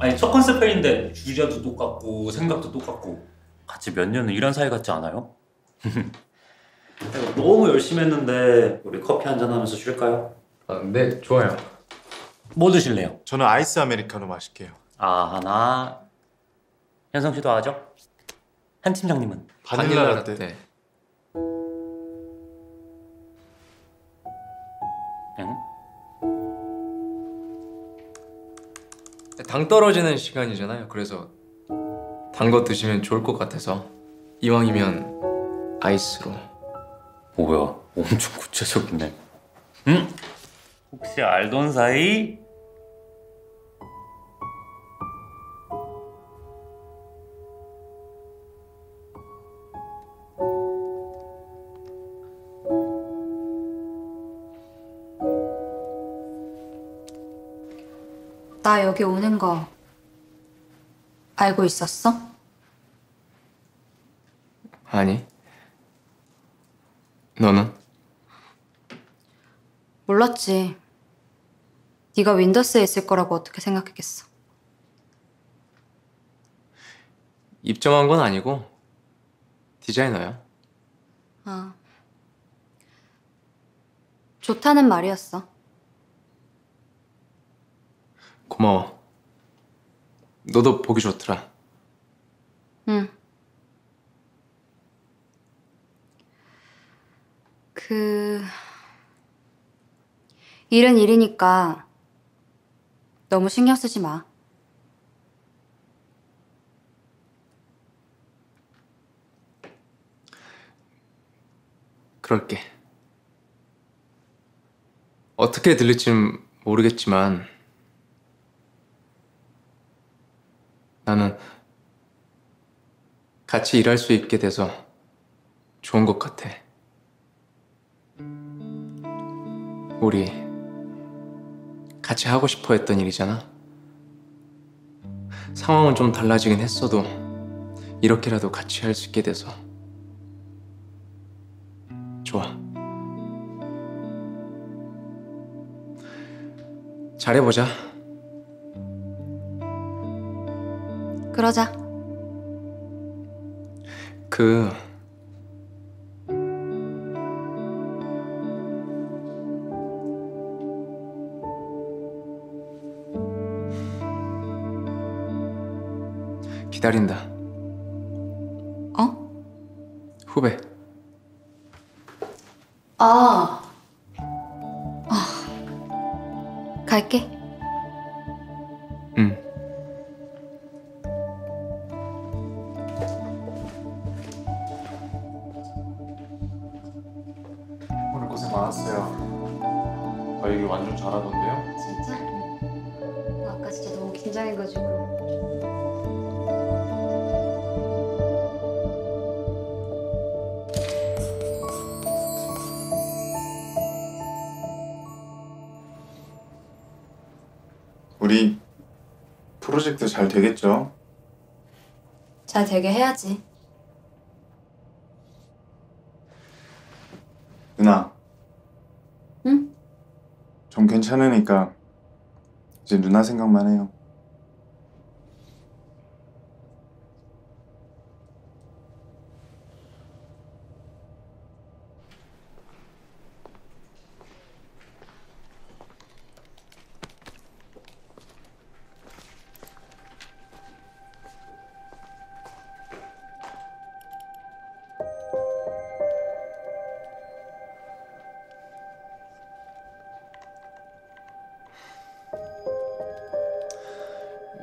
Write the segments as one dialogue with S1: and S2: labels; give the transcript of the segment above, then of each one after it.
S1: 아니 첫 컨셉 회의인데 주제도 똑같고 생각도 똑같고 같이 몇 년을 일한 사이 같지 않아요? 너무 열심히 했는데 우리 커피 한잔 하면서 쉴까요?
S2: 아, 네, 좋아요.
S1: 뭐 드실래요?
S3: 저는 아이스 아메리카노 마실게요.
S1: 아 하나 현성 씨도 하죠? 한 팀장님은
S3: 바닐라 라떼.
S1: 응?
S2: 당 떨어지는 시간이잖아요. 그래서 단 거 드시면 좋을 것 같아서 이왕이면 아이스로.
S1: 뭐야 엄청 구체적이네 응? 혹시 알던 사이?
S4: 여기 오는 거 알고 있었어?
S2: 아니. 너는?
S4: 몰랐지. 네가 윈더스에 있을 거라고 어떻게 생각했겠어?
S2: 입점한 건 아니고 디자이너야.
S4: 아. 좋다는 말이었어.
S2: 고마워. 너도 보기 좋더라.
S4: 응. 그 일은 일이니까 너무 신경 쓰지 마.
S2: 그럴게. 어떻게 들릴지는 모르겠지만 나는 같이 일할 수 있게 돼서 좋은 것 같아. 우리 같이 하고 싶어 했던 일이잖아. 상황은 좀 달라지긴 했어도 이렇게라도 같이 할 수 있게 돼서 좋아. 잘해보자.
S4: 그러자.
S2: 그 기다린다.
S4: 어?
S2: 후배.
S4: 아. 아. 갈게.
S3: 되겠죠?
S4: 잘 되게 해야지.
S3: 누나,
S4: 응?
S3: 전 괜찮으니까 이제 누나 생각만 해요.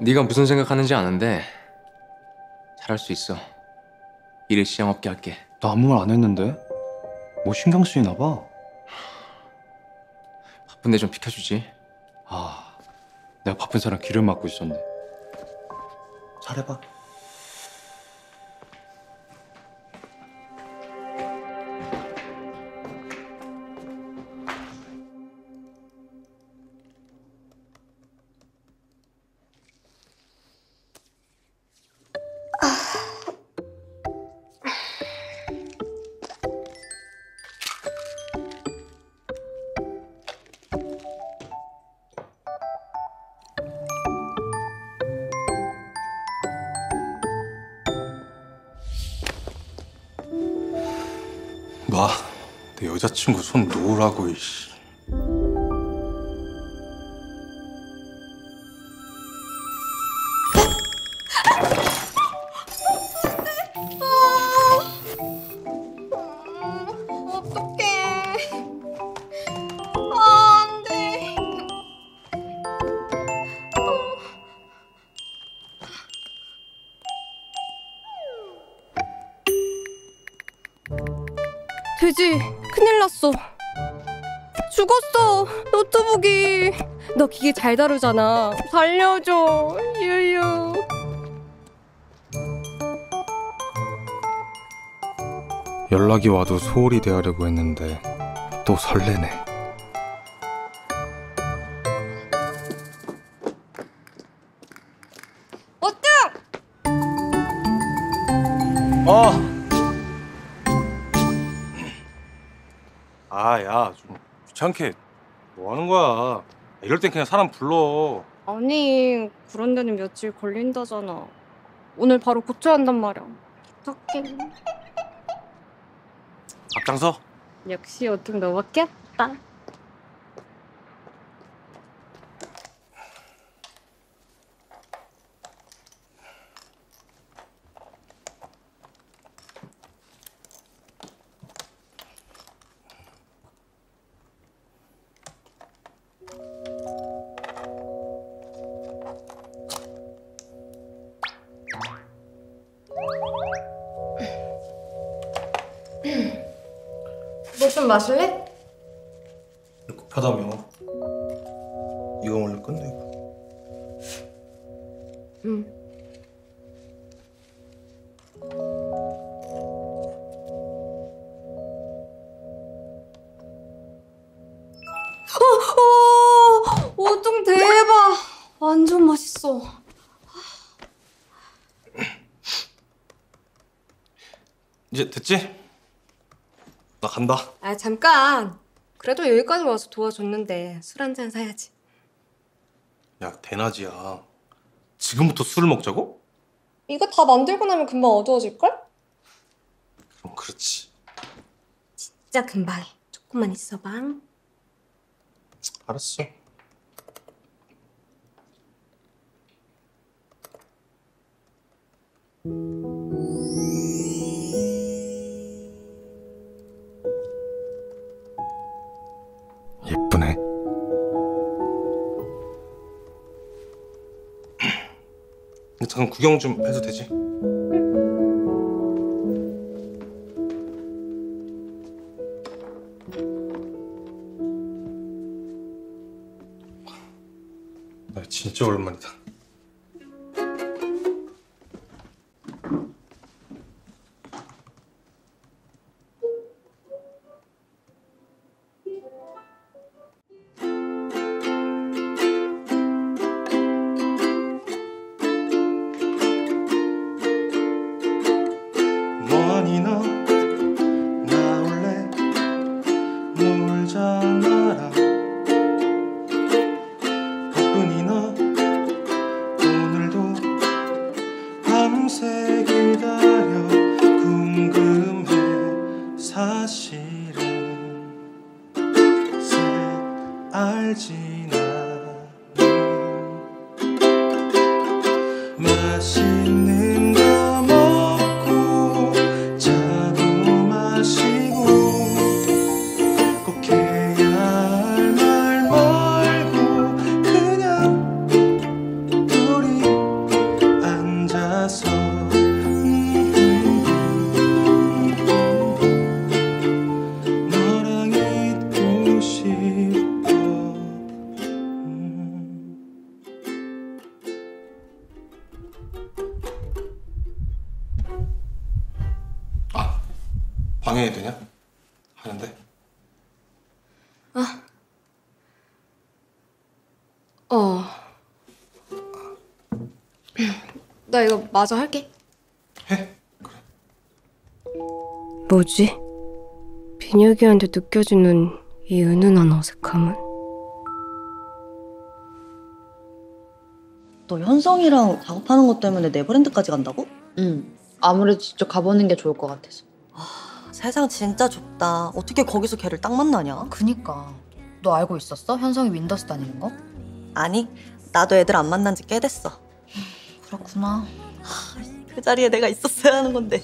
S2: 네가 무슨 생각하는지 아는데 잘할 수 있어. 일을 시장 없게 할게.
S5: 나 아무 말 안 했는데? 뭐 신경 쓰이나 봐.
S2: 바쁜데 좀 비켜주지.
S5: 아, 내가 바쁜 사람 귀를 막고 있었네. 잘해봐.
S6: 여자친구 손 놓으라고 이씨.
S7: 죽었어. 노트북이. 너 기계 잘 다루잖아. 살려줘. 유유.
S6: 연락이 와도 소홀히 대하려고 했는데 또 설레네. 귀찮게 뭐 하는 거야? 이럴 땐 그냥 사람 불러.
S7: 아니 그런 데는 며칠 걸린다잖아 오늘 바로 고쳐야 한단 말이야 부탁해
S6: 앞장서.
S7: 역시 어떻게 너밖에 없다
S4: 마실래?
S6: 급하다며. 이거 먼저 끝내고.
S7: 응 어, 어, 오tung 대박 완전 맛있어
S6: 이제 됐지? 나 간다.
S7: 아 잠깐 그래도 여기까지 와서 도와줬는데 술 한 잔 사야지
S6: 야, 대낮이야. 지금부터 술을 먹자고?
S7: 이거 다 만들고 나면 금방 어두워질걸?
S6: 그럼 그렇지.
S7: 진짜 금방 해 조금만 있어봐
S6: 알았어. 잠깐 구경 좀 해도 되지? 이거
S7: 마저 할게.
S6: 해
S7: 뭐지? 비녀기한테 느껴지는 이 은은한 어색함은?
S8: 너 현성이랑 작업하는 것 때문에 네버랜드까지 간다고?
S9: 응. 아무래도 직접 가보는 게 좋을 것 같아서.
S8: 세상 진짜 좁다. 어떻게 거기서 걔를 딱 만나냐?
S4: 그니까. 너 알고 있었어? 현성이 윈더스 다니는 거?
S8: 아니, 나도 애들 안 만난 지 꽤 됐어.
S4: 그렇구나.
S8: 그 자리에 내가 있었어야 하는 건데.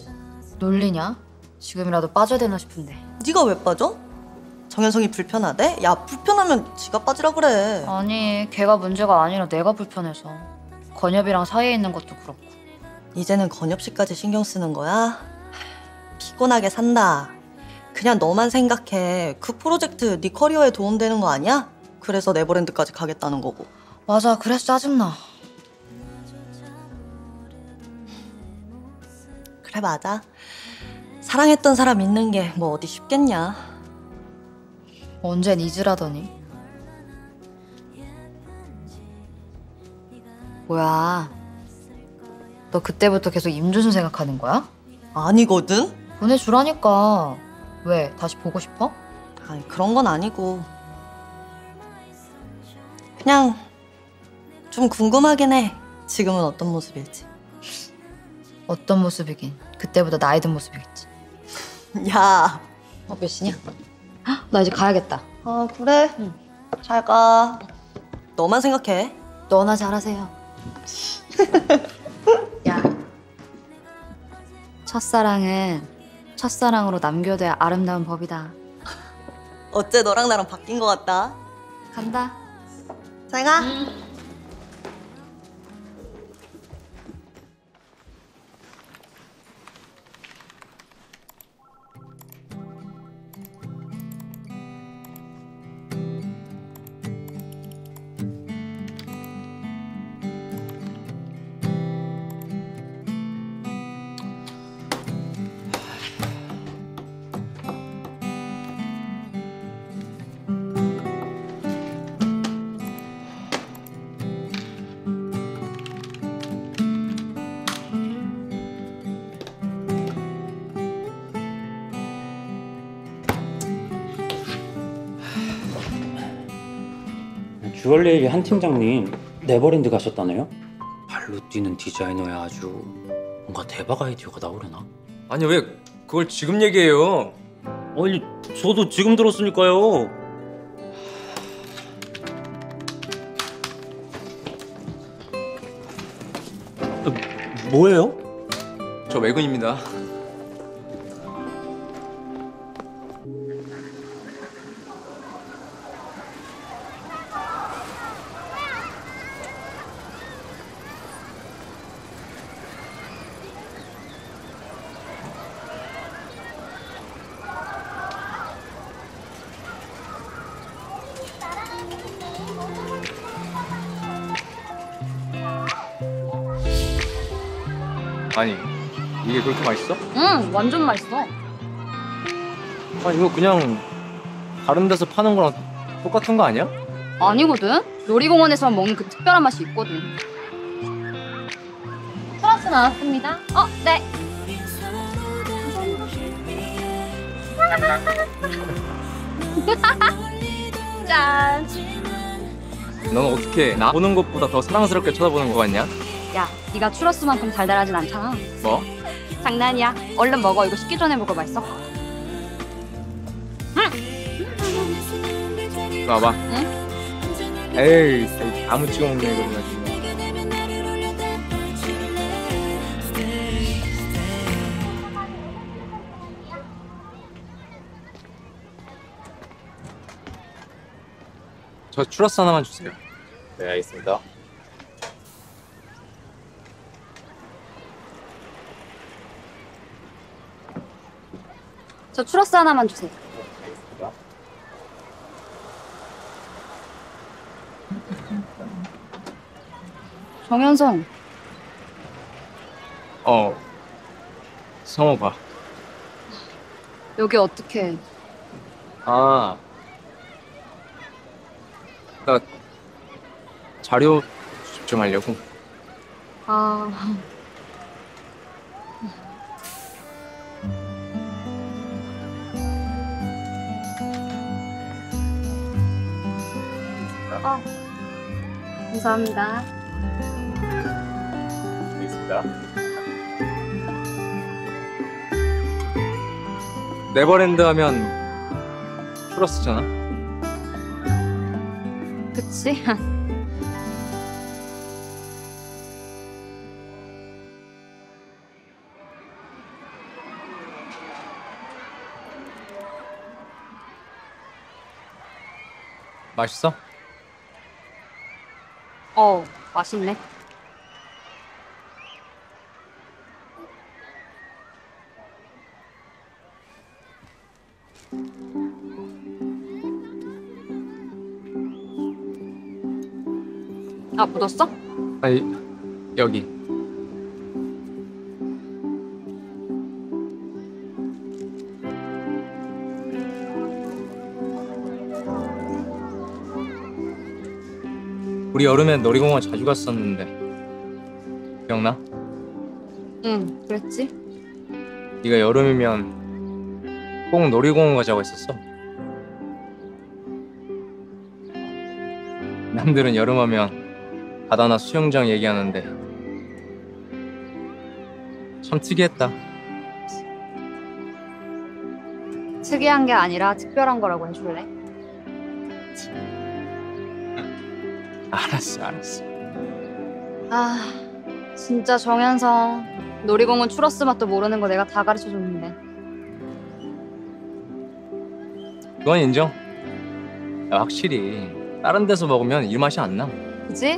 S4: 놀리냐? 지금이라도 빠져야 되나 싶은데.
S8: 네가 왜 빠져? 정현성이 불편하대? 야, 불편하면 지가 빠지라 그래.
S4: 아니, 걔가 문제가 아니라 내가 불편해서. 건엽이랑 사이에 있는 것도 그렇고.
S8: 이제는 건엽 씨까지 신경 쓰는 거야? 하, 피곤하게 산다. 그냥 너만 생각해. 그 프로젝트 네 커리어에 도움되는 거 아니야? 그래서 네버랜드까지 가겠다는 거고.
S4: 맞아, 그래서 짜증나.
S8: 그래 맞아. 사랑했던 사람 있는 게 뭐 어디 쉽겠냐.
S4: 언젠 잊으라더니. 뭐야. 너 그때부터 계속 임준수 생각하는 거야?
S8: 아니거든?
S4: 보내주라니까. 왜? 다시 보고 싶어?
S8: 아니 그런 건 아니고. 그냥 좀 궁금하긴 해. 지금은 어떤 모습일지.
S4: 어떤 모습이긴. 그때보다 나이 든 모습이겠지.
S8: 야.
S4: 어, 몇 시냐? 헉, 나 이제 가야겠다.
S8: 아 그래. 잘 가. 너만 생각해.
S4: 너나 잘하세요. 야. 첫사랑은 첫사랑으로 남겨둬야 아름다운 법이다.
S8: 어째 너랑 나랑 바뀐 것 같다.
S4: 간다.
S8: 잘 가.
S1: 주얼리에게 한 팀장님 네버랜드 가셨다네요? 발로 뛰는 디자이너야 아주 뭔가 대박 아이디어가 나오려나?
S2: 아니 왜 그걸 지금 얘기해요?
S1: 아니 저도 지금 들었으니까요 어, 뭐예요?
S2: 저 외근입니다.
S7: 응, 완전 맛있어.
S2: 아 이거 그냥 다른 데서 파는 거랑 똑같은 거 아니야?
S7: 아니거든. 놀이공원에서만 먹는 그 특별한 맛이 있거든. 플러스 나왔습니다. 어, 네. 짠.
S2: 넌 어떻게 나 보는 것보다 더 사랑스럽게 쳐다보는 거 같냐?
S7: 야, 네가 추러스만큼 달달하진 않잖아.
S2: 뭐?
S7: 장난이야. 얼른 먹어. 이거 식기 전에 먹어 맛있어.
S2: 이거 봐봐. 에이, 에이 아무 찍어 먹네 이거 가지고. 저 추러스 하나만 주세요. 네, 알겠습니다.
S7: 저 추러스 하나만 주세요. 정현성,
S2: 어, 성호가.
S7: 여기 어떻게?
S2: 아, 나 자료 집중하려고.
S7: 아, 감사합니다.
S2: 알겠습니다. 네버랜드 하면 플러스잖아.
S10: 그치?
S2: 맛있어?
S10: 어, 맛있네. 아, 묻었어?
S2: 아니 여기. 우리 여름에 놀이공원 자주 갔었는데 기억나?
S10: 응, 그랬지.
S2: 네가 여름이면 꼭 놀이공원 가자고 했었어. 남들은 여름하면 바다나 수영장 얘기하는데 참 특이했다.
S10: 특이한 게 아니라 특별한 거라고 해줄래?
S2: 알았어, 알았어.
S10: 아, 진짜 정현성. 놀이공원 추러스 맛도 모르는 거 내가 다 가르쳐 줬는데.
S2: 그건 인정. 야, 확실히 다른 데서 먹으면 이 맛이 안 나.
S10: 그지?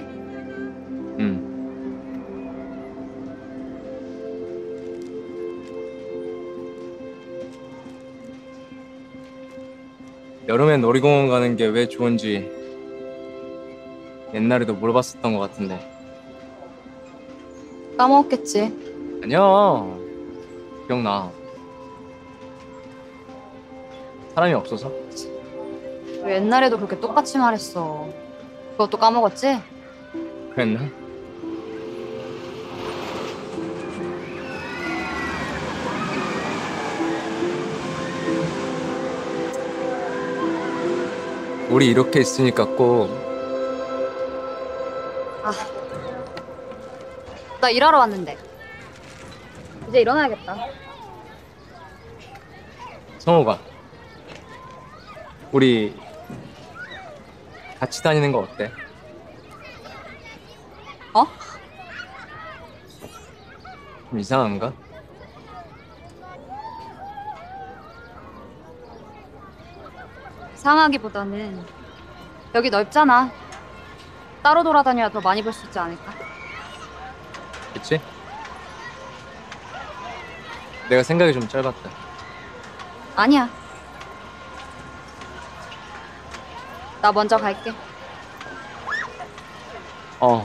S2: 응. 여름에 놀이공원 가는 게 왜 좋은지 옛날에도 물어봤었던 것 같은데
S10: 까먹었겠지.
S2: 아니야 기억나 사람이 없어서
S10: 왜 옛날에도 그렇게 똑같이 말했어. 그것도 까먹었지?
S2: 그랬나? 우리 이렇게 있으니까 꼭
S10: 나 일하러 왔는데. 이제 일어나야겠다.
S2: 성호가 우리 같이 다니는 거 어때?
S10: 어?
S2: 좀 이상한가?
S10: 상하기보다는 여기 넓잖아. 따로 돌아다녀야 더 많이 볼 수 있지 않을까?
S2: 그치? 내가 생각이 좀 짧았다.
S10: 아니야. 나 먼저 갈게.
S2: 어.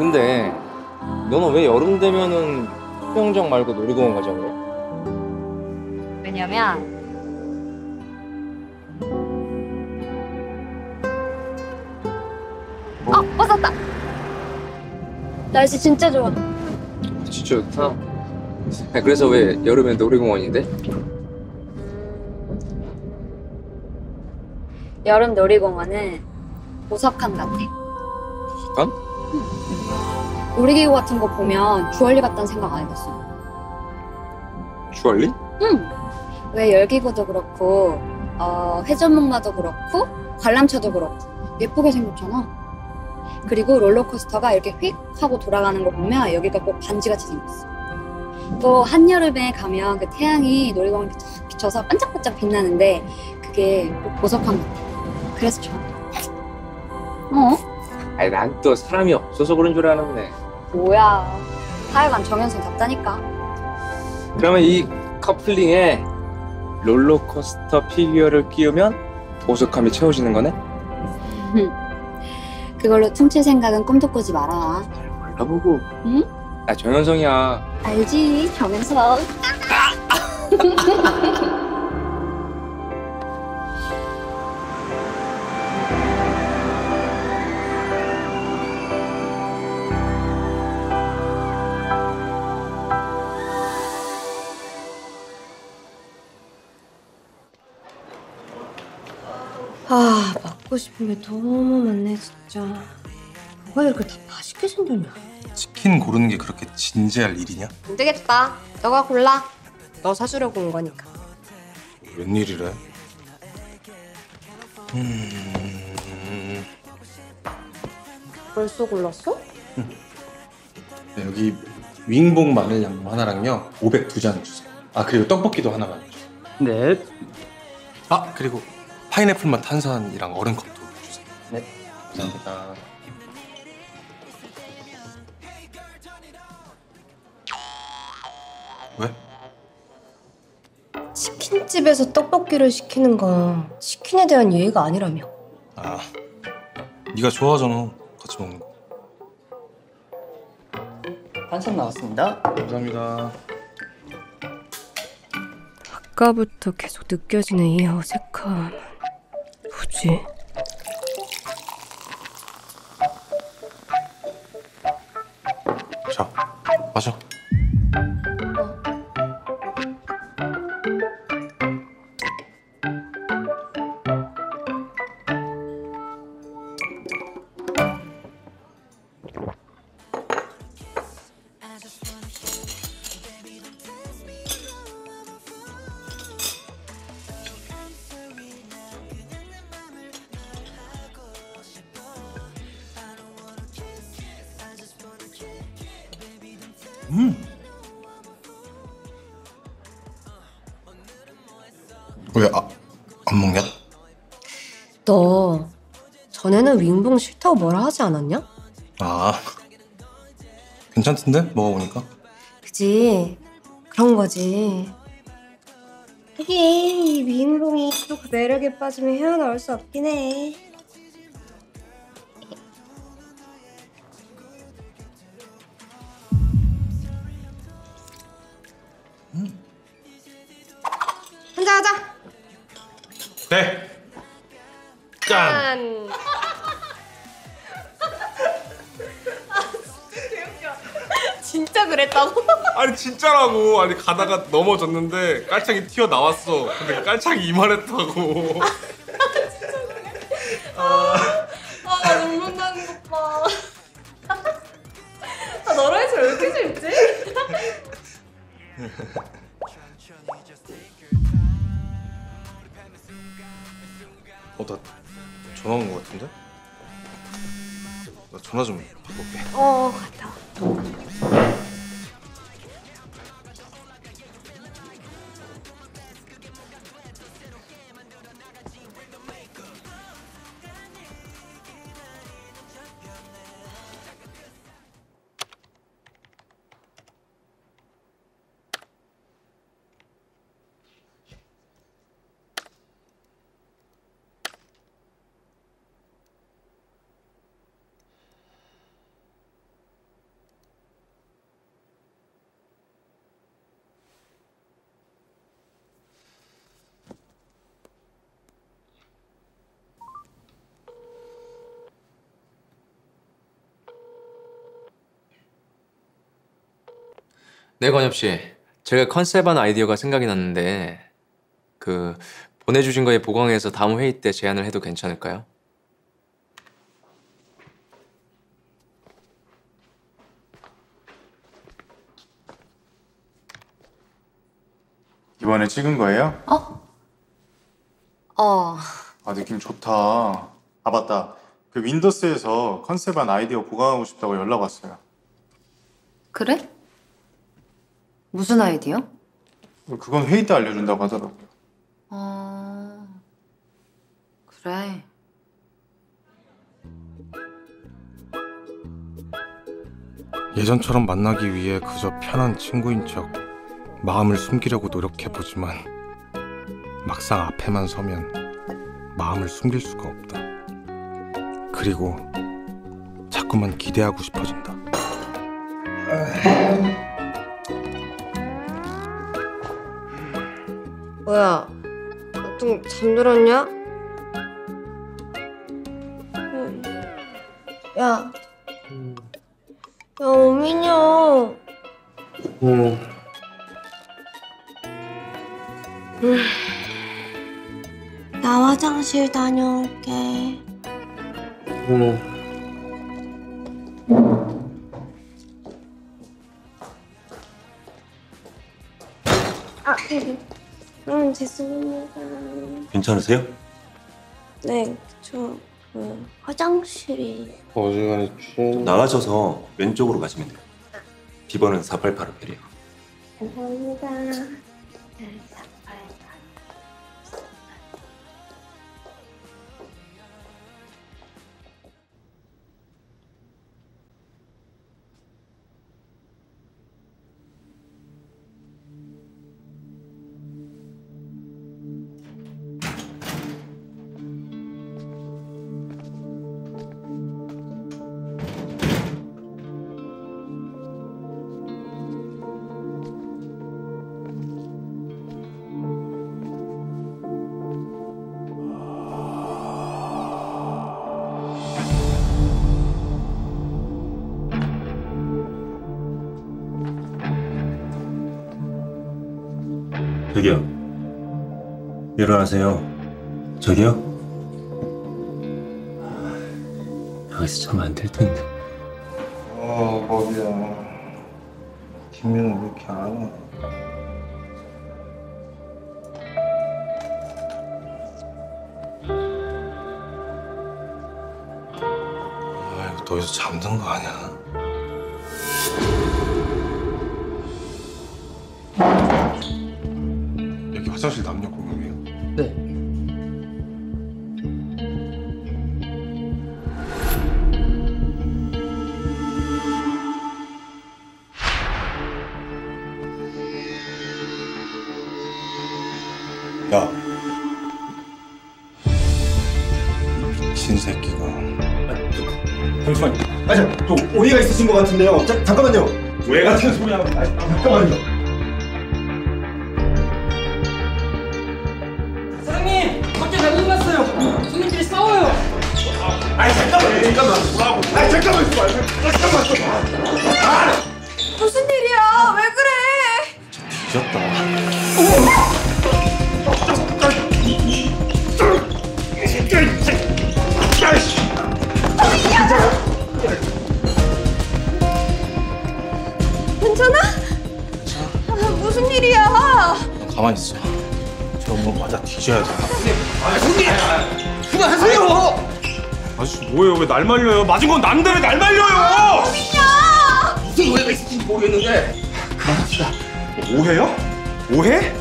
S2: 근데 너는 왜 여름 되면은 수영장 말고 놀이공원 가자고 그래?
S10: 왜냐면 어, 벗었다. 날씨 진짜 좋아.
S2: 진짜 좋다. 아, 그래서 왜 여름엔 놀이공원인데?
S10: 여름 놀이공원은 보석함 같아. 놀이기구 같은 거 보면 주얼리 같다는 생각 안 해봤어.
S2: 주얼리?
S10: 응. 왜 열기구도 그렇고 어, 회전목마도 그렇고 관람차도 그렇고 예쁘게 생겼잖아. 그리고 롤러코스터가 이렇게 휙 하고 돌아가는 거 보면 여기가 꼭 반지같이 생겼어. 또 한여름에 가면 그 태양이 놀이공원에 탁 비쳐서 반짝반짝 빛나는데 그게 꼭 보석함 같아. 그래서 좋아. 어?
S2: 아니 난 또 사람이 없어서 그런 줄 알았네.
S10: 뭐야. 하여간 정현성 답다니까.
S2: 그러면 이 커플링에
S9: 롤러코스터 피규어를 끼우면 보석함이 채워지는 거네?
S4: 그걸로 퉁칠 생각은 꿈도 꾸지 마라.
S9: 몰라보고.
S4: 응?
S9: 나 정현성이야.
S4: 알지, 정현석.
S11: 먹고 싶은 게 너무 많네, 진짜. 뭐가 이렇게 다 맛있게 생겼냐?
S6: 치킨 고르는 게 그렇게 진지할 일이냐?
S11: 안 되겠다. 너가 골라. 너 사주려고 온 거니까.
S6: 웬일이래? 음...
S11: 벌써 골랐어?
S3: 네, 여기 윙봉 마늘 양념 하나랑요 502잔 주세요 아 그리고 떡볶이도 하나만 주세요
S9: 네.
S6: 아 그리고 파인애플 맛 탄산이랑 얼음 컵도 주세요.
S3: 감사합니다
S6: 왜?
S11: 치킨집에서 떡볶이를 시키는 건 치킨에 대한 예의가 아니라며.
S6: 아 네가 좋아하잖아 같이 먹는 거.
S9: 한참 나왔습니다.
S3: 감사합니다
S11: 아까부터 계속 느껴지는 이 어색함. 뭐지?
S6: 자마
S11: 싫다고 뭐라 하지 않았냐?
S6: 아 괜찮던데 먹어보니까.
S11: 그지? 그런 거지. 하긴 이 윙봉이 또 그 매력에 빠지면 헤어나올 수 없긴 해.
S6: 아니 진짜라고. 아니 가다가 넘어졌는데 깔창이 튀어 나왔어. 근데 깔창이 이만했다고.
S2: 네, 건엽 씨. 제가 컨셉한 아이디어가 생각이 났는데 그 보내주신 거에 보강해서 다음 회의 때 제안을 해도 괜찮을까요?
S3: 이번에 찍은 거예요?
S4: 어,
S3: 아 느낌 좋다 아 맞다 그 윈도스에서 컨셉한 아이디어 보강하고 싶다고 연락 왔어요
S4: 그래? 무슨 아이디어?
S3: 그건 회의 때 알려준다고 하더라고요
S4: 어, 그래.
S6: 예전처럼 만나기 위해 그저 편한 친구인 척 마음을 숨기려고 노력해보지만 막상 앞에만 서면 마음을 숨길 수가 없다. 그리고 자꾸만 기대하고 싶어진다.
S9: 뭐야? 좀 잠들었냐? 응. 야. 야, 오민영.
S11: 응.
S9: 나 화장실 다녀올게.
S11: 응.
S9: 죄송합니다.
S5: 괜찮으세요?
S9: 네, 저, 그, 화장실이.
S6: 어지간히 취했
S5: 나가셔서 왼쪽으로 가시면 돼요. 비번은 4885벨이에요.
S9: 감사합니다.
S5: 일어나세요. 저기요. 여기서 자면 안 될 텐데.
S6: 아, 머리야. 김민호 왜 이렇게 안 와? 아, 이거 너 여기서 잠든 거 아니야? 여기 화장실 남
S12: 같은데요. 자, 잠깐만요. 오해 같은 소리 하고, 아, 잠깐만요.
S6: 저뭐 맞아 뒤져야 돼.
S12: 아, 손님! 그만하세요! 아저씨 뭐예요? 왜 날 말려요? 맞은 건 남인데 왜날 말려요? 무슨 오해가 있을지 모르겠는데 그만합시다. 오해요? 오해?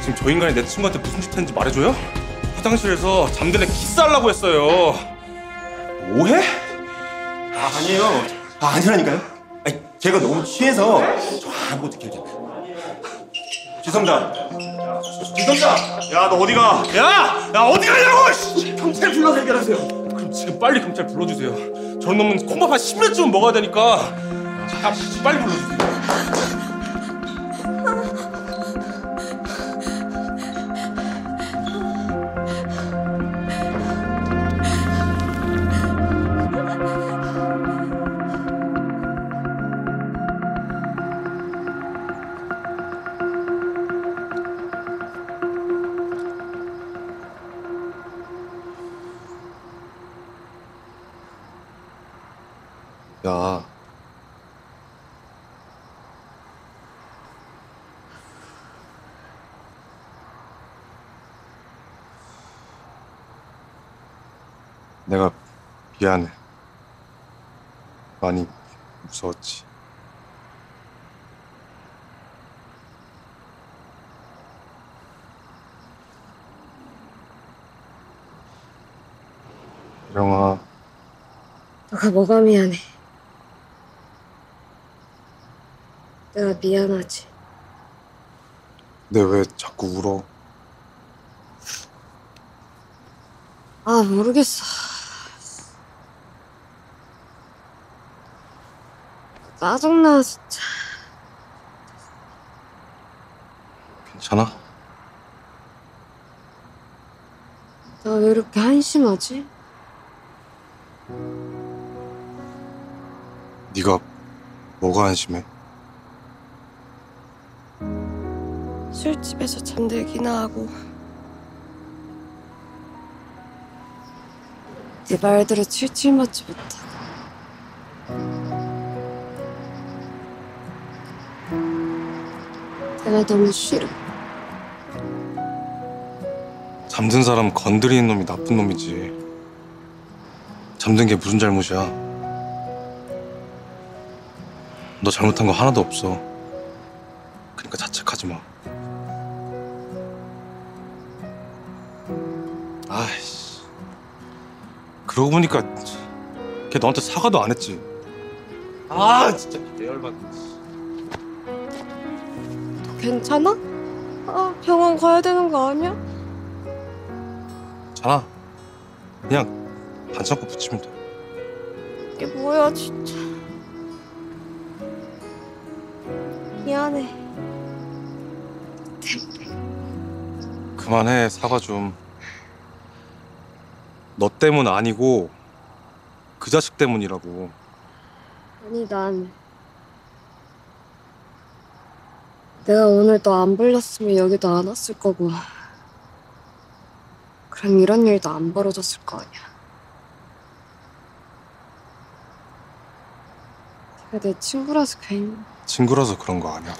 S12: 지금 저 인간이 내 친구한테 무슨 짓 했는지 말해줘요? 화장실에서 잠들에 키스하려고 했어요. 오해? 아, 아니에요. 아, 아니라니까요. 아니, 제가 너무 취해서 저 아무것도 기억이 안 나요. 지성자. 지성자. 야, 너 어디가? 야, 야 어디 가냐고! 씨! 경찰 불러서 해결하세요. 그럼 지금 빨리 경찰 불러주세요. 저런 놈은 콩밥 한 10년쯤은 먹어야 되니까. 자, 빨리 불러주세요.
S6: 미안해. 많이 무서웠지. 영아,
S9: 너가 뭐가 미안해? 내가 미안하지.
S6: 근데 왜 자꾸 울어?
S11: 아 모르겠어. 짜증나 진짜.
S6: 괜찮아?
S11: 나 왜 이렇게 한심하지?
S6: 네가 뭐가 안심해?
S11: 술집에서 잠들기나 하고 네 말대로 칠칠 맞지 못하 너무 싫어
S6: 잠든 사람 건드리는 놈이 나쁜 놈이지. 잠든 게 무슨 잘못이야? 너 잘못한 거 하나도 없어. 그러니까 자책하지 마. 아이씨. 그러고 보니까 걔 너한테 사과도 안 했지. 아 진짜 개열받네.
S11: 너 괜찮아? 아 병원 가야 되는 거 아니야?
S6: 자나 그냥 반창고 붙이면 돼.
S11: 이게 뭐야 진짜 미안해
S6: 그만해 사과 좀. 너 때문 아니고 그 자식 때문이라고.
S11: 아니 난 내가 오늘 너 안 불렀으면 여기도 안 왔을 거고 그럼 이런 일도 안 벌어졌을 거 아니야 네가 내 친구라서 괜히
S6: 친구라서 그런 거 아니야.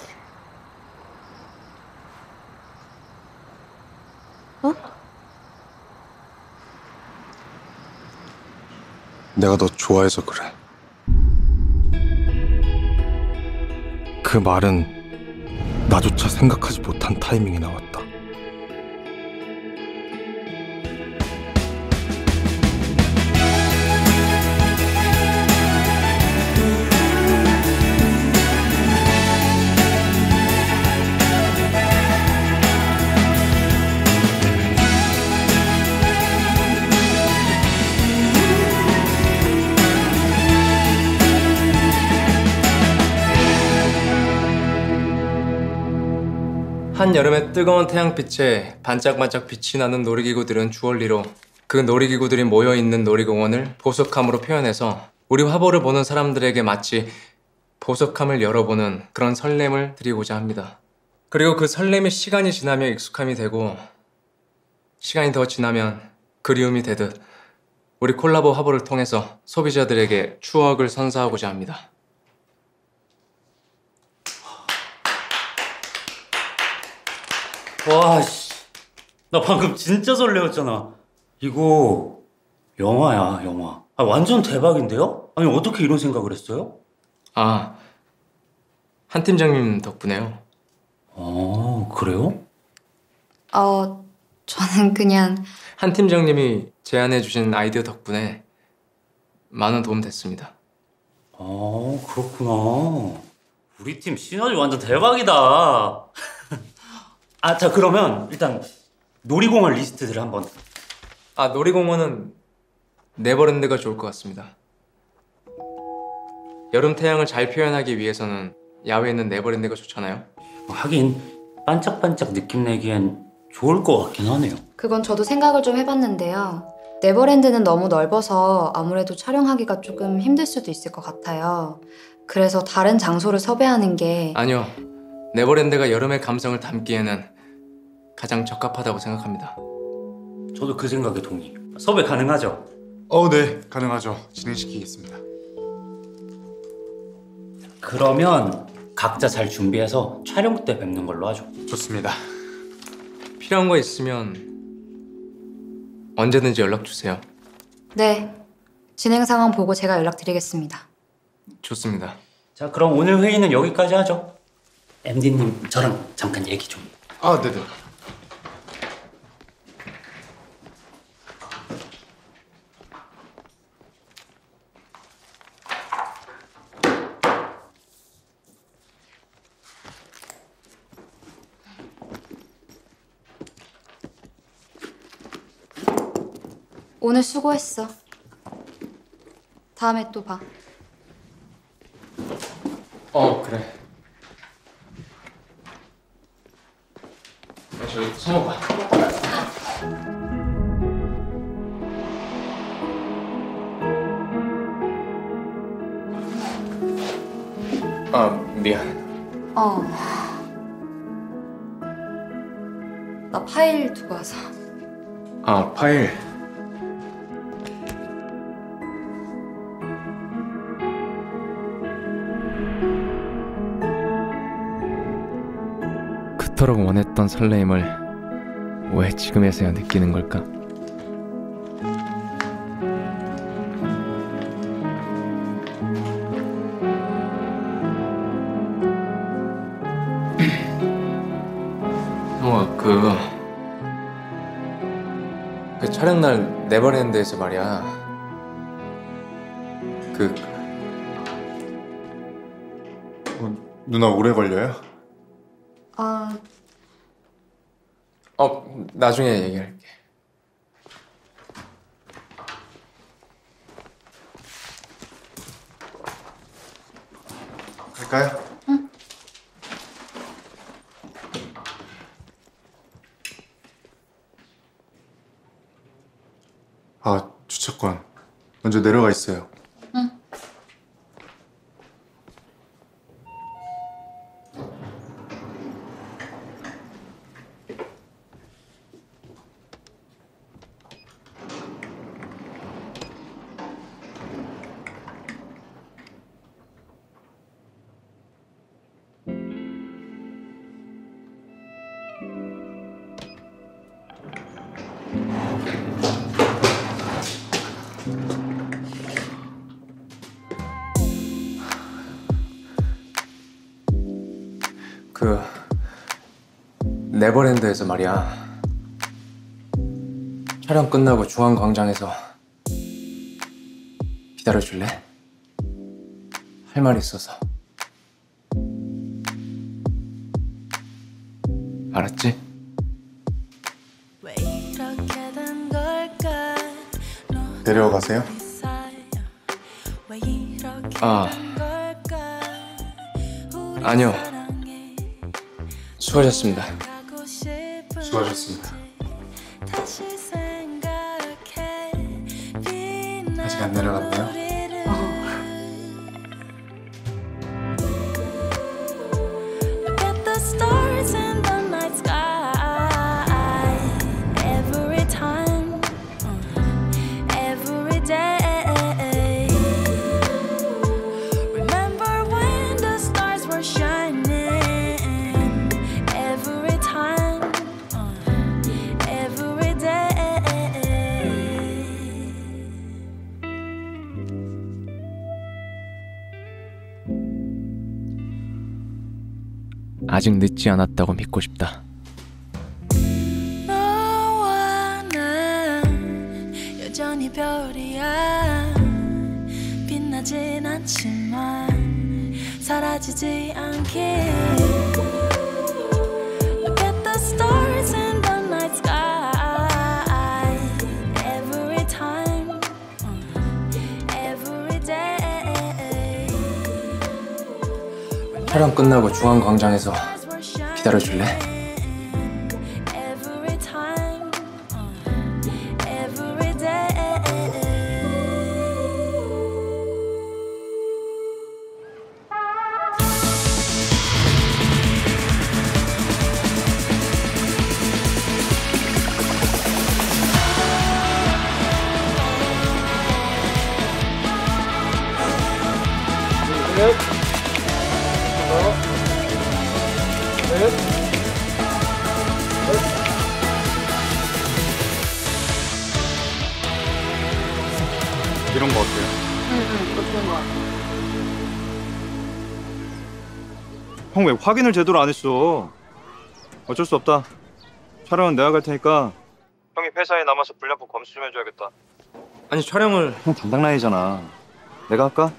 S11: 어?
S6: 내가 너 좋아해서 그래. 그 말은 나조차 생각하지 못한 타이밍이 나왔다.
S2: 여름의 뜨거운 태양빛에 반짝반짝 빛이 나는 놀이기구들은 주얼리로 그 놀이기구들이 모여있는 놀이공원을 보석함으로 표현해서 우리 화보를 보는 사람들에게 마치 보석함을 열어보는 그런 설렘을 드리고자 합니다. 그리고 그 설렘이 시간이 지나면 익숙함이 되고 시간이 더 지나면 그리움이 되듯 우리 콜라보 화보를 통해서 소비자들에게 추억을 선사하고자 합니다.
S1: 와, 씨. 나 방금 진짜 설레었잖아. 이거 영화야, 영화. 아, 완전 대박인데요? 아니, 어떻게 이런 생각을 했어요?
S2: 아, 한 팀장님 덕분에요.
S1: 어, 그래요?
S4: 어, 저는 그냥
S2: 한 팀장님이 제안해 주신 아이디어 덕분에 많은 도움 됐습니다.
S1: 아, 그렇구나. 우리 팀 시너지 완전 대박이다. 아, 자, 그러면 일단 놀이공원 리스트를 한번.
S2: 아, 놀이공원은 네버랜드가 좋을 것 같습니다. 여름 태양을 잘 표현하기 위해서는 야외에 있는 네버랜드가 좋잖아요.
S1: 하긴 반짝반짝 느낌 내기엔 좋을 것 같긴 하네요.
S4: 그건 저도 생각을 좀 해봤는데요. 네버랜드는 너무 넓어서 아무래도 촬영하기가 조금 힘들 수도 있을 것 같아요. 그래서 다른 장소를 섭외하는 게
S2: 아니요. 네버랜드가 여름의 감성을 담기에는 가장 적합하다고 생각합니다.
S1: 저도 그 생각에 동의. 섭외 가능하죠?
S13: 어, 네, 가능하죠. 진행시키겠습니다.
S1: 그러면 각자 잘 준비해서 촬영 때 뵙는 걸로 하죠.
S13: 좋습니다.
S2: 필요한 거 있으면 언제든지 연락 주세요.
S4: 네 진행 상황 보고 제가 연락드리겠습니다.
S2: 좋습니다.
S1: 자, 그럼 오늘 회의는 여기까지 하죠. MD님, 저랑 잠깐 얘기 좀.
S13: 아, 네네.
S4: 오늘 수고했어. 다음에 또 봐.
S2: 어 그래. 야, 저기 성호 봐. 아 미안.
S4: 어. 나 파일 두고 와서.
S2: 아 파일. 그토록 원했던 설레임을 왜 지금에서야 느끼는 걸까? 어, 그... 그 촬영 날 네버랜드에서 말이야. 그...
S3: 누나 오래 걸려요?
S2: 나중에 얘기할게. 네버랜드에서 말이야. 촬영 끝나고 중앙광장에서 기다려줄래? 할 말 있어서. 알았지?
S3: 내려가세요.
S2: 아... 아니요. 수고하셨습니다.
S3: 수고 아직
S2: 늦지 않았다고 믿고 싶다.
S14: 사라지지 않게
S2: 촬영 끝나고 중앙광장에서 기다려줄래?
S15: 이런 거 어때요?
S4: 응, 그거 좋은 거 같아.
S15: 형 왜 확인을 제대로 안 했어? 어쩔 수 없다. 촬영은 내가 갈 테니까 형이 회사에 남아서 불량품 검수 좀 해줘야겠다.
S2: 아니 촬영을
S15: 형 담당 라인이잖아. 내가 할까?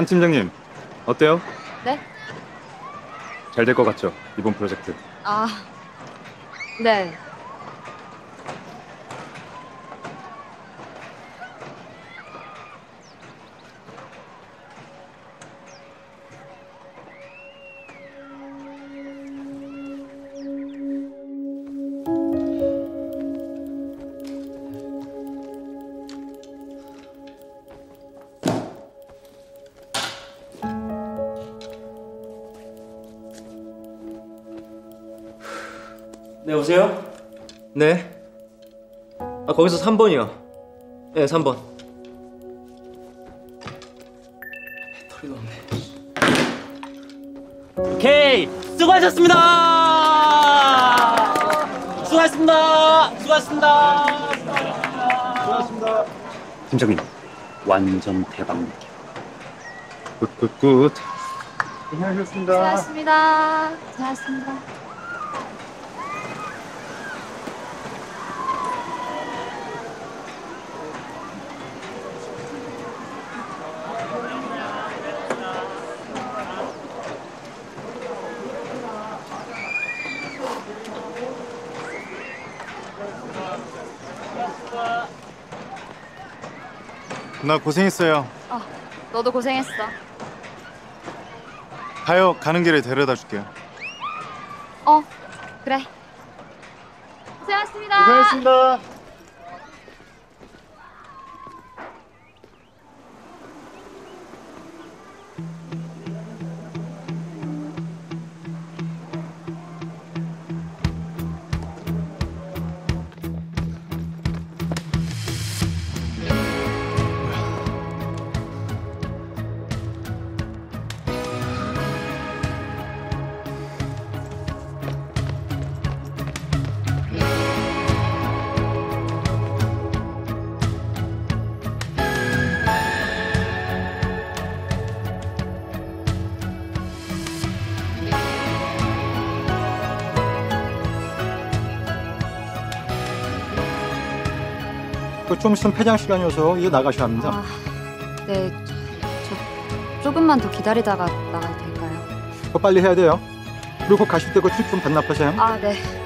S15: 한 팀장님 어때요?
S4: 네?
S15: 잘 될 것 같죠? 이번 프로젝트.
S4: 아, 네.
S2: 네, 오세요? 네. 아, 거기서 3번이요. 네, 3번. 털이 없네.
S16: 오케이 수고하셨습니다. 수고하셨습니다. 수고하셨습니다. 수고하셨습니다.
S1: 팀장님 완전 대박 느낌.
S15: good good good.
S16: 고생하셨습니다.
S4: 수고하셨습니다. 수고하셨습니다.
S13: 나 고생했어요.
S4: 어, 너도 고생했어.
S13: 가요. 가는 길에 데려다 줄게요.
S4: 어, 그래. 고생하셨습니다.
S13: 고생했습니다.
S17: 좀 있으면 폐장 시간이어서 이제 나가셔야 합니다.
S4: 아, 네, 저, 저 조금만 더 기다리다가 나가도 될까요?
S17: 그거 빨리 해야 돼요. 그리고 가실 때그 출품 반납하세요.
S4: 아, 네.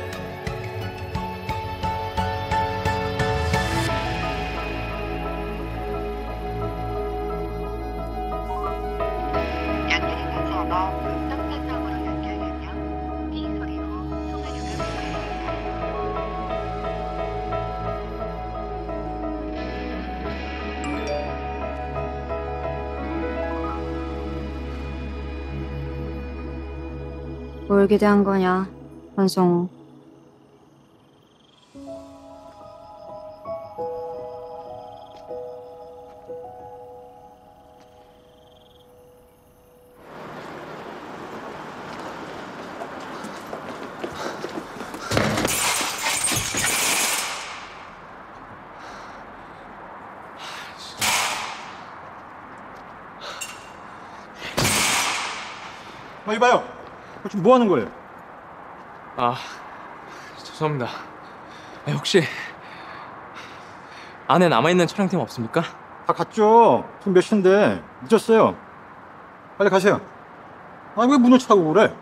S4: 뭘 기대한 거냐, 한성우.
S17: 지금 뭐 하는 거예요?
S2: 아, 죄송합니다. 아, 혹시 안에 남아있는 촬영팀 없습니까?
S17: 다 갔죠. 지금 몇 시인데 늦었어요. 빨리 가세요. 아, 왜 문을 차고 그래?